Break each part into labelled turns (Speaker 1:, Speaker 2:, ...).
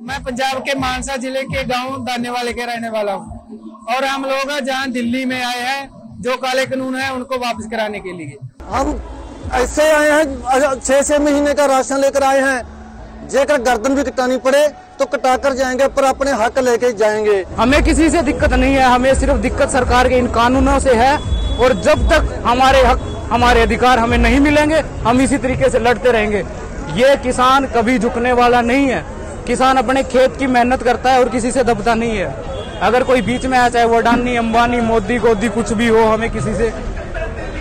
Speaker 1: मैं पंजाब के मानसा ज़िले के गाँव दाने वाले के रहने वाला हूँ। और हम लोग जहाँ दिल्ली में आए हैं जो काले कानून है उनको वापस कराने के लिए।
Speaker 2: हम ऐसे आए हैं छह छह महीने का राशन लेकर आए हैं। जेकर गर्दन भी कटानी पड़े तो कटा कर जाएँगे पर अपने हक लेके जाएँगे।
Speaker 3: हमें किसी से दिक्कत नहीं है हमें सिर्फ़ दिक्कत सरकार के इन कानूनों से है। और जब तक हमारे हक हमारे अधिकार हमें नहीं मिलेंगे हम इसी तरीके से लड़ते रहेंगे। ये किसान कभी झुकने वाला नहीं है। किसान अपने खेत की मेहनत करता है और किसी से दबता नहीं है। अगर कोई बीच में आ चाहे वो अडानी अंबानी मोदी गोदी कुछ भी हो हमें किसी से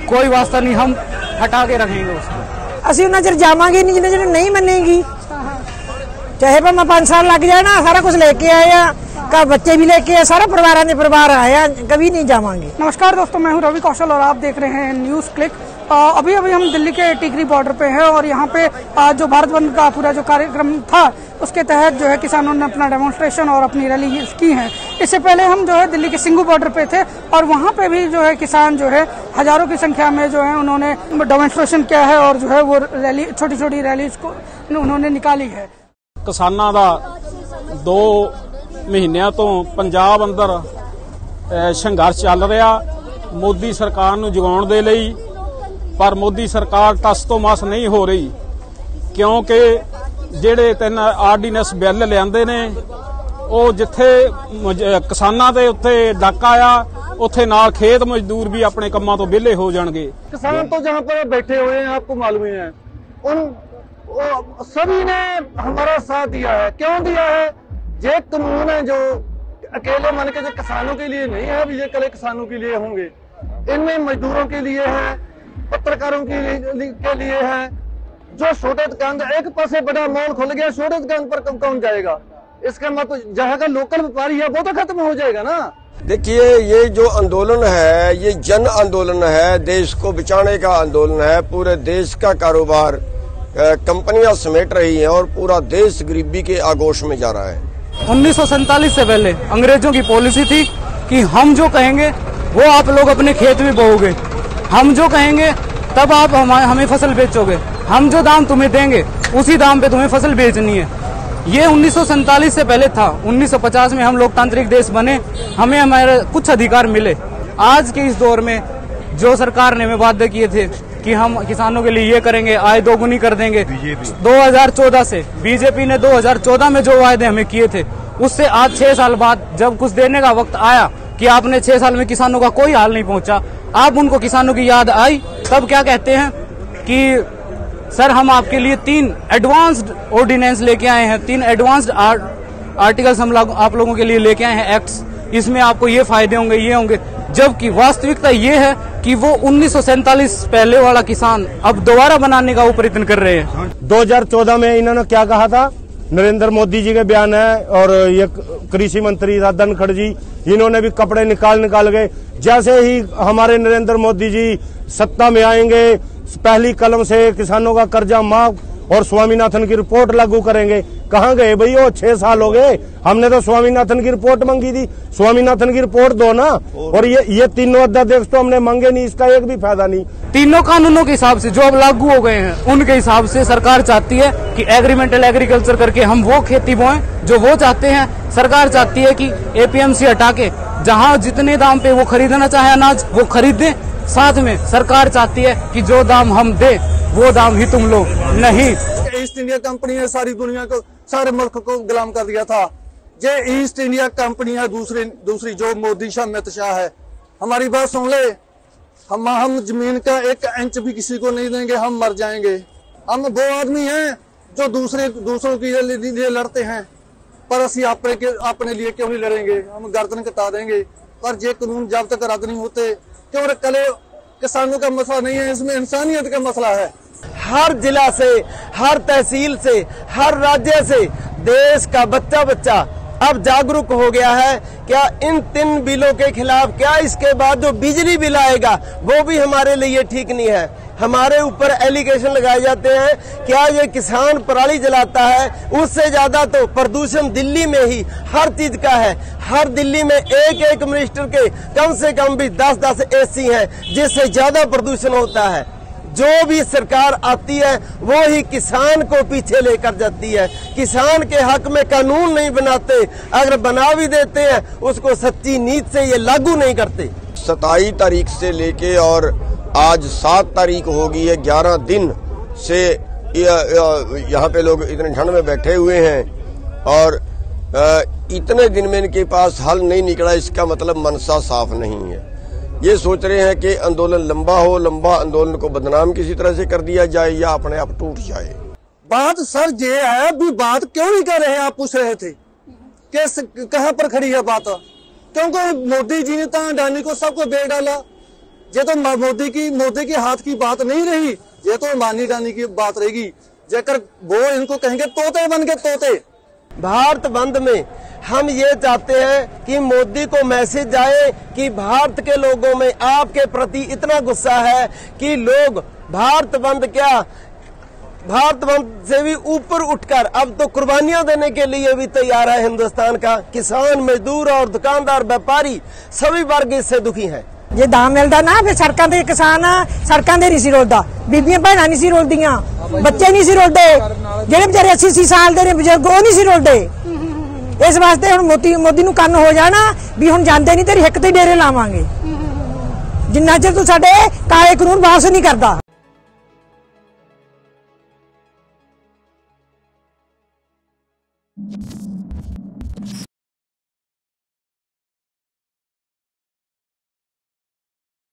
Speaker 3: कोई वास्ता नहीं हम हटा के रखेंगे उसको।
Speaker 4: असि उन्हें चर जावे नहीं जिन्हें चर नहीं मनेगी। चाहे भावे पाँच साल लग जाए ना सारा कुछ लेके आए का बच्चे भी लेके आए सारा परिवार परिवार आया कभी नहीं जावे
Speaker 5: नमस्कार दोस्तों मैं हूँ रवि कौशल और आप देख रहे हैं न्यूज़ क्लिक। अभी अभी हम दिल्ली के टिकरी बॉर्डर पे हैं और यहाँ पे अ, जो भारत बंद का पूरा जो कार्यक्रम था उसके तहत जो है किसानों ने अपना डेमोन्स्ट्रेशन और अपनी रैली की है इससे पहले हम जो है दिल्ली के सिंगू बॉर्डर पे थे और वहाँ पे भी जो है किसान जो है हजारों की संख्या में जो है उन्होंने डेमोन्स्ट्रेशन किया है और जो है वो रैली छोटी छोटी रैली को उन्होंने निकाली है
Speaker 6: ਕਿਸਾਨਾਂ ਦਾ 2 ਮਹੀਨਿਆਂ ਤੋਂ ਪੰਜਾਬ ਅੰਦਰ ਅਹ, ਸੰਘਰਸ਼ ਚੱਲ ਰਿਹਾ ਮੋਦੀ ਸਰਕਾਰ ਨੂੰ ਜਗਾਉਣ ਦੇ ਲਈ ਪਰ ਮੋਦੀ ਸਰਕਾਰ ਤਸ ਤੋਂ ਮਸ ਨਹੀਂ ਹੋ ਰਹੀ ਕਿਉਂਕਿ ਜਿਹੜੇ ਤਿੰਨ ਆਰਡੀਨੈਂਸ ਬਿੱਲ ਲਿਆਂਦੇ ਨੇ ਉਹ ਜਿੱਥੇ ਮਜ- ਅਹ, ਕਿਸਾਨਾਂ ਦੇ ਉੱਤੇ ਡਾਕਾ ਆ ਉੱਥੇ ਨਾਲ ਖੇਤ ਮਜ਼ਦੂਰ ਵੀ ਆਪਣੇ ਕੰਮਾਂ ਤੋਂ ਵਿਹਲੇ ਹੋ ਜਾਣਗੇ
Speaker 2: किसान तो जहाँ पर बैठे हुए हैं आपको मालूम ही है उन वो सभी ने हमारा साथ दिया है क्यों दिया है ये कानून है जो अकेले मन के जो किसानों के लिए नहीं है अभी ये कल किसानों के लिए होंगे इनमें मजदूरों के लिए है पत्रकारों के लिए के लिए है जो छोटे दुकान एक पासे बड़ा मॉल खुल गया छोटे दुकान पर कौन कौन जाएगा? इसका मतलब जहाँ का लोकल व्यापारी है वो तो खत्म हो जाएगा ना?
Speaker 7: देखिए ये जो आंदोलन है ये जन आंदोलन है देश को बचाने का आंदोलन है पूरे देश का कारोबार कंपनियाँ समेट रही हैं और पूरा देश गरीबी के आगोश में जा रहा है।
Speaker 3: उन्नीस से पहले अंग्रेज़ों की पॉलिसी थी कि हम जो कहेंगे वो आप लोग अपने खेत में बोओगे। हम जो कहेंगे तब आप हम, हमें फ़सल बेचोगे। हम जो दाम तुम्हें देंगे उसी दाम पे तुम्हें फ़सल बेचनी है। ये उन्नीस से पहले था। 1950 में हम लोकतांत्रिक देश बने हमें हमारे कुछ अधिकार मिले। आज के इस दौर में जो सरकार ने हमें वादे किए थे कि हम किसानों के लिए ये करेंगे आय दोगुनी कर देंगे। 2014 से बीजेपी ने 2014 में जो वायदे हमें किए थे उससे आज छह साल बाद जब कुछ देने का वक्त आया कि आपने छह साल में किसानों का कोई हाल नहीं पहुँचा। आप उनको किसानों की याद आई, तब क्या कहते हैं कि, सर, हम आपके लिए तीन एडवांस्ड ऑर्डिनेंस लेके आए हैं, तीन एडवांस्ड आर्टिकल्स हम आप लोगों के लिए लेके आए हैं एक्ट्स इसमें आपको ये फ़ायदे होंगे, ये होंगे। जबकि वास्तविकता ये है कि वो उन्नीस पहले वाला किसान अब दोबारा बनाने का वो प्रयत्न कर रहे हैं।
Speaker 8: 2014 में इन्होंने क्या कहा था? नरेंद्र मोदी जी के बयान है और ये कृषि मंत्री था धनखड़ जी इन्होंने भी कपड़े निकाल निकाल गए। जैसे ही हमारे नरेंद्र मोदी जी सत्ता में आएँगे, पहली कलम से किसानों का कर्जा माफ़ और स्वामीनाथन की रिपोर्ट लागू करेंगे। कहाँ गए भाई? वो छह साल हो गए। हमने तो स्वामीनाथन की रिपोर्ट मांगी थी। स्वामीनाथन की रिपोर्ट दो ना। और ये ये तीनों अध्यादेश तो हमने मांगे नहीं, इसका एक भी फ़ायदा नहीं।
Speaker 3: तीनों कानूनों के हिसाब से जो अब लागू हो गए हैं, उनके हिसाब से सरकार चाहती है कि एग्रीमेंटल एग्रीकल्चर करके हम वो खेती बोए, जो वो चाहते हैं। सरकार चाहती है कि एपीएमसी हटा के जहाँ जितने दाम पे वो खरीदना चाहे अनाज, वो खरीदे। साथ में सरकार चाहती है कि जो दाम हम दे वो दाम ही तुम लोग नहीं।
Speaker 2: ईस्ट इंडिया कंपनी ने सारी दुनिया को, सारे मुल्क को गुलाम कर दिया था। ये ईस्ट इंडिया कंपनी है, दूसरी दूसरी जो मोदी शाह, अमित शाह है। हमारी बात सुन ले। हम हम ज़मीन का एक इंच भी किसी को नहीं देंगे, हम मर जाएँगे। हम वो आदमी हैं जो दूसरे, दूसरों के लिए- लड़ते हैं। पर असि अपने के अपने लिए क्यों नहीं लड़ेंगे? हम गर्दन कटा देंगे। पर ये कानून जब तक रद्द नहीं होते क्यों कले किसानों का मसला नहीं है, इसमें इंसानियत का मसला है।
Speaker 9: हर जिला से, हर तहसील से, हर राज्य से देश का बच्चा बच्चा अब जागरूक हो गया है। क्या इन तीन बिलों के खिलाफ, क्या इसके बाद जो बिजली बिल आएगा, वो भी हमारे लिए ठीक नहीं है। हमारे ऊपर एलिगेशन लगाए जाते हैं। क्या ये किसान पराली जलाता है? उससे ज़्यादा तो प्रदूषण दिल्ली में ही हर चीज़ का है। हर दिल्ली में एक एक मिनिस्टर के कम से कम भी दस दस एसी हैं, जिससे ज़्यादा प्रदूषण होता है। जो भी सरकार आती है, वो ही किसान को पीछे लेकर जाती है। किसान के हक में कानून नहीं बनाते, अगर बना भी देते हैं, उसको सच्ची नीत से ये लागू नहीं करते।
Speaker 7: सताई तारीख से लेके और आज सात तारीख होगी है ग्यारह दिन से यहाँ पे लोग इतने ठंड में बैठे हुए हैं और इतने दिन में इनके पास हल नहीं निकला, इसका मतलब मनसा साफ़ नहीं है। ये सोच रहे हैं कि आंदोलन लंबा हो लंबा आंदोलन को बदनाम किसी तरह से कर दिया जाए या अपने आप टूट जाए।
Speaker 2: बात सर ये है अभी बात क्यों नहीं कर रहे हैं? आप पूछ रहे थे। कहाँ पर खड़ी है बात? क्योंकि मोदी जी ने तो अडानी को सबको बेच डाला। ये तो मोदी की मोदी के हाथ की बात नहीं रही। ये तो मानी अडानी की बात रहेगी। जेकर वो इनको कहेंगे तोते बन के तोते।
Speaker 9: भारत बंद में हम ये चाहते हैं कि मोदी को मैसेज आए कि भारत के लोगों में आपके प्रति इतना गुस्सा है कि लोग भारत बंद क्या भारत बंद से भी ऊपर उठकर अब तो कुर्बानियां देने के लिए भी तैयार है हिंदुस्तान का किसान मजदूर और दुकानदार व्यापारी सभी वर्ग इससे दुखी हैं
Speaker 4: ਜੇ ਦਾਮ ਮਿਲਦਾ ਨਾ ਫਿਰ ਸੜਕਾਂ ਤੇ ਕਿਸਾਨ ਸੜਕਾਂ ਤੇ ਨਹੀਂ ਸੀ ਰੋਲਦਾ ਬੀਬੀਆਂ ਭੈਣਾਂ ਨਹੀਂ ਸੀ ਰੋਲਦੀਆਂ ਬੱਚੇ ਨਹੀਂ ਸੀ ਰੋਲਦੇ ਜਿਹੜੇ ਵਿਚਾਰੇ 80 80 ਸਾਲ ਦੇ ਨੇ ਬਜ਼ੁਰਗ ਉਹ ਨਹੀਂ ਸੀ ਰੋਲਦੇ ਇਸ ਵਾਸਤੇ ਹੁਣ ਮੋਦੀ ਮੋਦੀ ਨੂੰ ਕੰਨ ਹੋ ਜਾਣਾ ਵੀ ਹੁਣ ਜਾਂਦੇ ਨਹੀਂ, ਤੇਰੀ ਹਿੱਕ ਤੇ ਡੇਰੇ ਲਾਵਾਂਗੇ। ਜਿੰਨਾ ਚਿਰ ਤੂੰ ਸਾਡੇ ਕਾਲੇ ਕਾਨੂੰਨ ਵਾਪਸ ਨਹੀਂ ਕਰਦਾ।